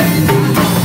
Música